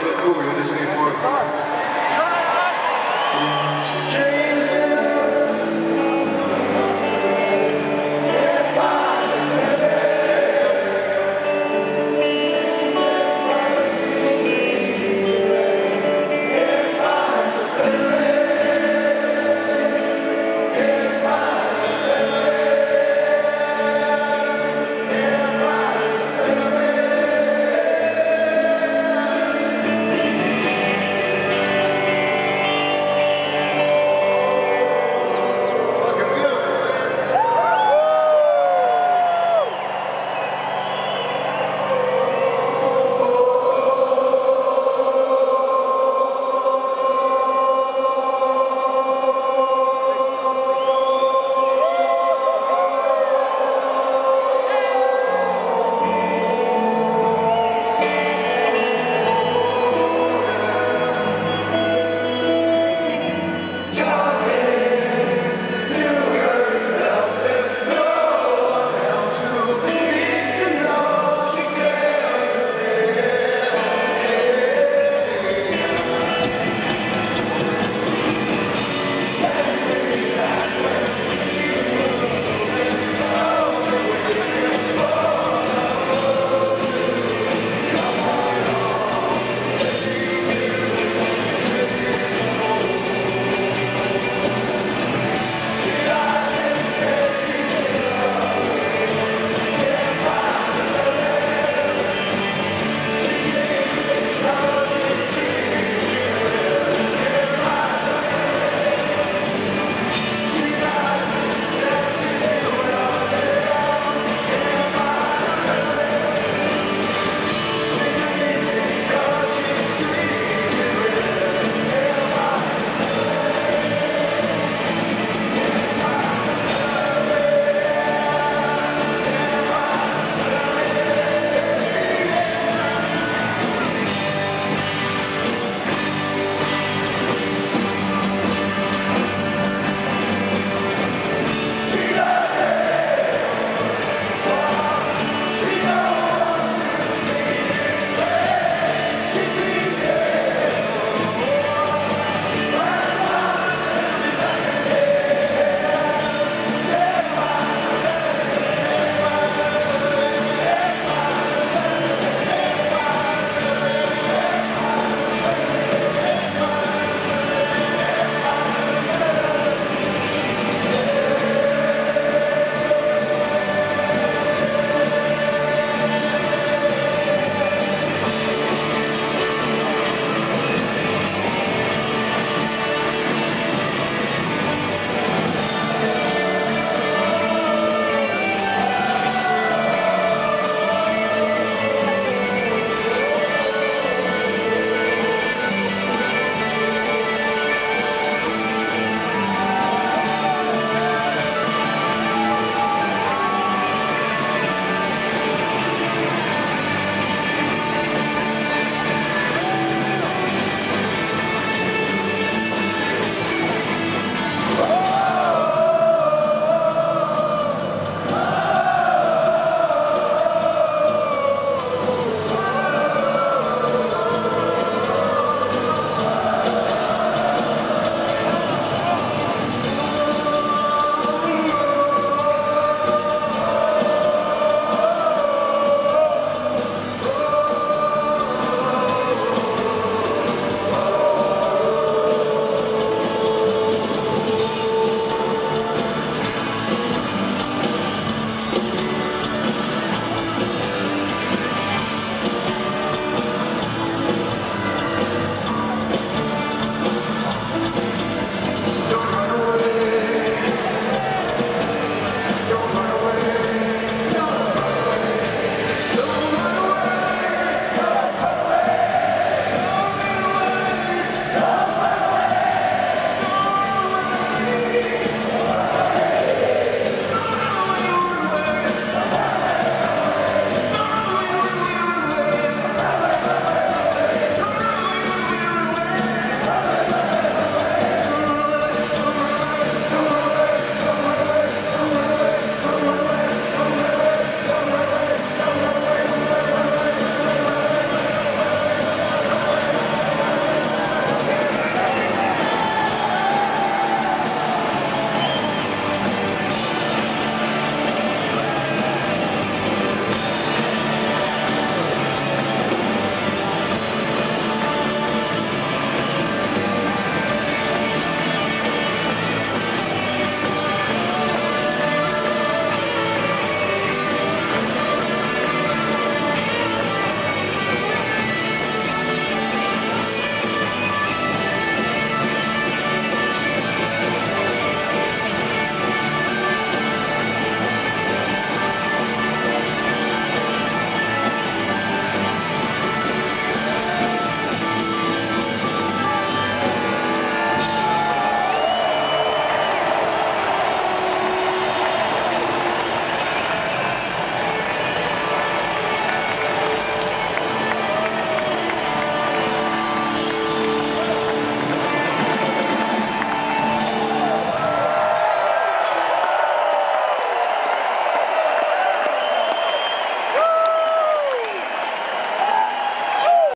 Let's go! cool, we just need more. She